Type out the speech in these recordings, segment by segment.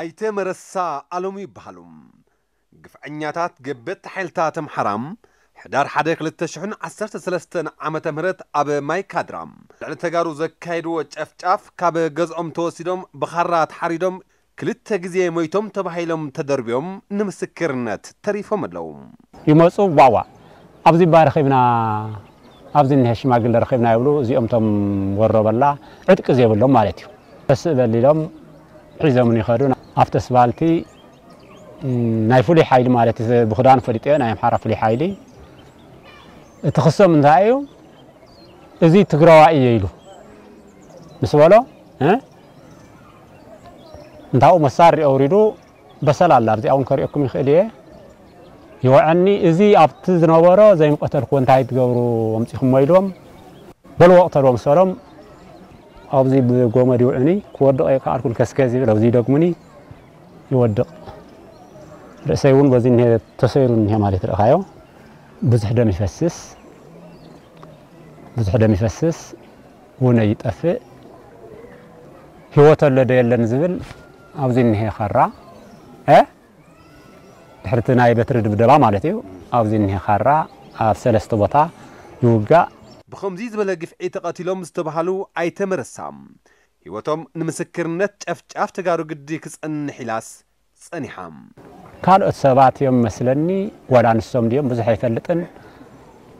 أيتي مرسا ألوم يبهلوم قفعنياتات قبت حيلتاتم حرام ሕዳር 1 213 ዓመተ ምህረት ኣብ ማይ ካድራ ልዕሊ ተጋሩ ዘካይድዎ ጨፍጫፍ ካብ ገዝኦም ተወሲዶም ብኻራ ተሓሪዶም ክልተ ግዜ ሞይቶም ተባሂሎም ተደርብዮም ንምስክርነት ተሪፎም ኣለዉ ይመፁ ዋዕዋ ኣብዚ ባ ረኺብና ኣብዚ እኒሀ ሽማግለ ረኺብና ይብሉ እዚኦም ቶም ወሮበላ ዕጥቂ ዘብሎም ማለት እዩ ተስእ በሊሎም ሒዞምን ይኸዱ أفتح سبالتي نايفولي حايلي مالتي بخدان فريتين أنا محارف لي حايلي تخصم من ذايو إذا تقرأ أي يلو نسولو ها داو مسار أوريدو بس لا لا أرضي أون كريكم يخليه يوعني إذا أبتز نورا زي ما قتل كون تايت جورو ومتخم ويلوم بل وقت روم سرم أبزي بقوم يوعني كود أي كاركون كسكازي لو زيدك مني ይወድቕ ርእሰይ እውን በዚ እኒሄ ተሰይሩ እኒሄ ማለት ርእካዮ ብዙሕ ደም ይፈስስ ብዙሕ ደም ይፈስስ ውነይ ይጠፍእ ሂወት ኣሎ ዶ የለን ዝብል ኣብዚ እኒሄ ካራ ድሕርቲ ናይ በትሪ ድብደባ ማለት እዩ ኣብዚ እኒሄ ካራ ኣብ ሰለስተ ቦታ ይውጋእ ብከምዚ ዝበለ ግፍዒ ተቐቲሎም ዝተባሃሉ ኣይተመረሳም ህይወቶም ንምስክርነት ጨፍጫፍ ተጋሩ ግዲ ክጸንሕ ኢላስ ጸኒሓም ካልኦት ሰባት እዮም መስለኒ ወላ ንሶም ድዮም ብዙሕ ኣይፈልጥን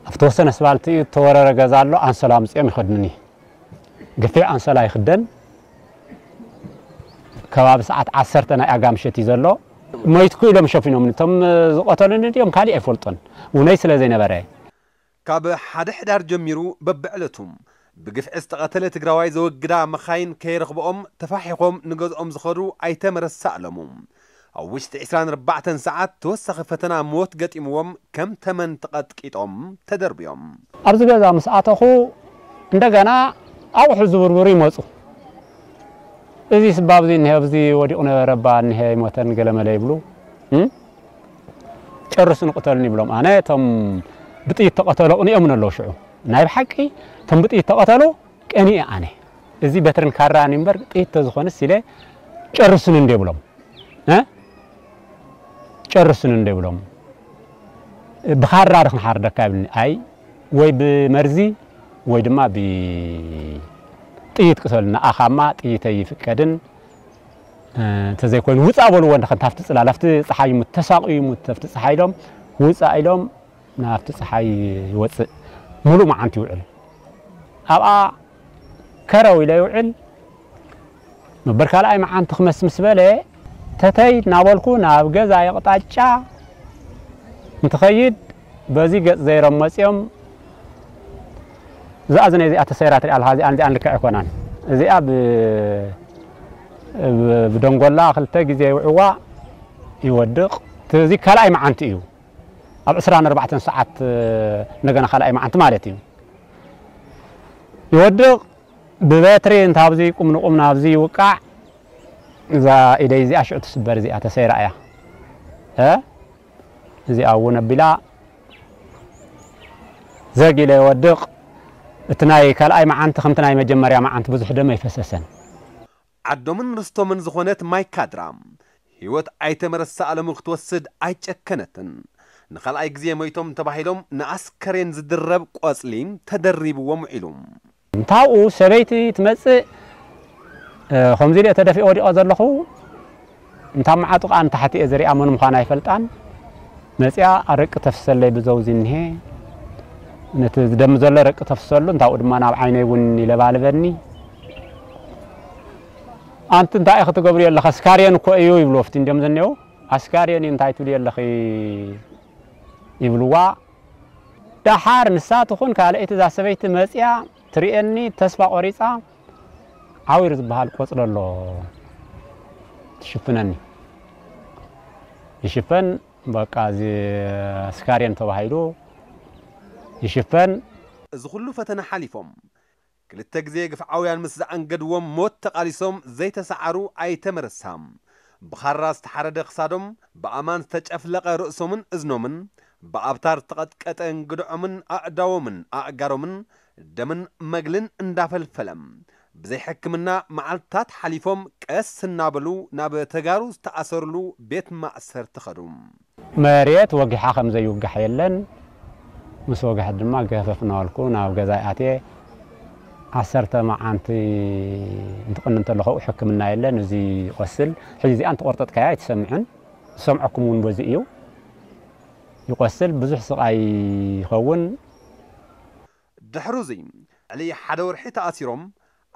ኣብ ተወሰነ ስባልቲ ተወረረ ገዛ ኣሎ ኣንሶላ ምፅኦም ይኸድንኒ ግፊዕ ኣንሶላ ይኽደን ከባቢ ሰዓት ዓሰርተ ናይ ኣጋምሸት እዩ ዘሎ መይትኩ ኢሎም ሸፊኖም እቶም ዝቐተሉኒ ድኦም ካሊእ ኣይፈልጡን ውነይ ስለ ዘይነበረ ካብ ሓደ ሕዳር ጀሚሩ በብዕለቱ ብግፍዒ ዝተቐተለ ትግራዋይ ዘወግዳ መኻይን ከይረኽብኦም ተፋሒኾም ንገዝኦም ዝኸዱ ኣይተመረሳእሎሙ ኣብ ውሽጢ 24 ሰዓት ተወሳኺ ፈተና ሞት ገጢምዎም ከም ተመን ተቐጥቂጦም ተደርብዮም ኣብዚ ገዛ ምስ ኣተኹ እንደገና ኣቑሑ ዝብርብሩ ይመፁ እዚ ስባብ እዚ እኒሀ ብዚ ወዲቑ ነበረ ባ እኒሀ ይሞተን ገለመለ ይብሉ ጨርሱ ንቕተሉን ይብሎም ኣነ እቶም ብጥይት ተቐተሎ ቅንኦምን ኣለዉ ሽዑ نايب حقي تنبط يتقتلو قني انا እዚ በትርን ካራ ንበር ጥይት ተዝኾንስ ኢለ ጨርሱን እንደ ብሎም ጨርሱን እንደ ብሎም ብካራ ድክንሓርደካ ይብልኒ ኣይ ወይ ብመርዚ ወይ ድማ ብጥይት ቅሰሉና ኣኻማ ጥይተ ይፍቀድን እንተዘይኮይኑ ውፃእ በልዎ ንድኸን ታፍቲ ፅላል ኣፍቲ ፀሓይ ተሳቂዩ ተፍቲ ፀሓይ ኢሎም ውፃእ ኢሎም ናፍቲ ፀሓይ ይወፅእ ملو معانتي وعل أبا كرو إلي وعل مبركال أي معان تخمس مسبالي تتاي نابلكو ناب قزا يقطع تشا متخيد بازي قز زي رمس زا أزن إذي أتسيرات ريال هذي أنزي أنلك أكوانان إذي أب بدون قول خلتك زي وعوا يودق تزي كالاي معانتي يو ኣብ 24 ሰዓት እንደገና ካልኣይ መዓልቲ ማለት እዩ ይወድቕ ብበትሪ እንታብዚ ቁም ንቁም ናብዚ ይውቃዕ እዛ ኢደይ እዚኣ ሽዑ ትስበር እዚኣ ተሰይራ እያ እዚኣ እውን ኣቢላ ዘጊለ ይወድቕ እቲ ናይ ካልኣይ መዓንቲ ከምቲ ናይ መጀመርያ መዓንቲ ብዙሕ ደም ኣይፈሰሰን ዓዶምን ርስቶምን ዝኾነት ማይ ካድራ ህይወት ኣይተመረሳ ኣለሙ ክትወስድ ኣይጨከነትን نخلق أي جزية ميتهم تباحيلهم نعسكرين زدرب قاسلين تدرب ومعلوم نتاو سريتي تمسي خمزيري تدفي أودي أزر لخو نتاو معاتو قان تحتي أزري أمن مخانا يفلتان مسيا أرك تفسل لي بزوزين هي نتدم زل رك تفسل لن تاو دمان على عيني وني لبال بني أنت دائخة قبري الله خسكاريان كو أيو يبلوفتين دم زنيو خسكاريان انتايتو لي الله خي ይብልዋ ዳሓር ንሳ ትኹን ካልእቲ እዛ ሰበይቲ መፅያ ትርእየኒ ተስፋ ቆሪፃ ዓዊር ዝበሃል ቆፅሎ ኣሎ ትሽፍነኒ ይሽፈን በቃ እዚ ስካርየን ተባሂሉ ይሽፈን እዚ ኩሉ ፈተና ሓሊፎም ክልተ ግዜ ግፍዓውያን ምስ ዝኣንገድዎም ሞት ተቓሊሶም ዘይተሰዓሩ ኣይተመረሳም ብኻራ ዝተሓረደ ክሳዶም ብኣማን ዝተጨፍለቐ ርእሶምን እዝኖምን በአብታር ዝተቐጥቀጠ እንግድዖምን ኣእዳዎምን ኣእጋሮምን ደምን መግልን እንዳፈልፈለም ብዘይ ሕክምና መዓልትታት ሓሊፎም ቀስ እናበሉ ናብ ተጋሩ ዝተኣሰርሉ ቤት ማእሰር ትኸዱ መሬት ወጊሓ ከም ዘይውጋሕ የለን ምስ ወጋሕ ድማ ገፈፍ ነበልኩ ናብ ገዛ ኣትየ ዓሰርተ መዓንቲ እንትቕኒ እንተለኸው ሕክምና የለን እዚ ቆስል ሕዚ እዚኣ እንተቆርጠጥካያ ኣይትሰምዕን ዝሰምዐኩም እውን በዚ እዩ ይቆስል ብዙሕ ስቃይ ይኸውን ድሕሪ እዙ ልዕሊ ሓደ ወርሒ ተኣሲሮም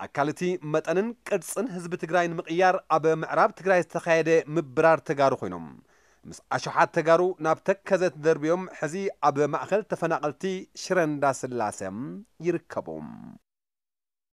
ኣካል እቲ መጠንን ቅርፅን ህዝቢ ትግራይ ንምቕያር ኣብ ምዕራብ ትግራይ ዝተኻየደ ምብራር ተጋሩ ኮይኖም ምስ ኣሽሓት ተጋሩ ናብ ተከዘ ተደርብዮም ሕዚ ኣብ ማእኸል ተፈናቐልቲ ሽረ እንዳስላሰ ይርከቦም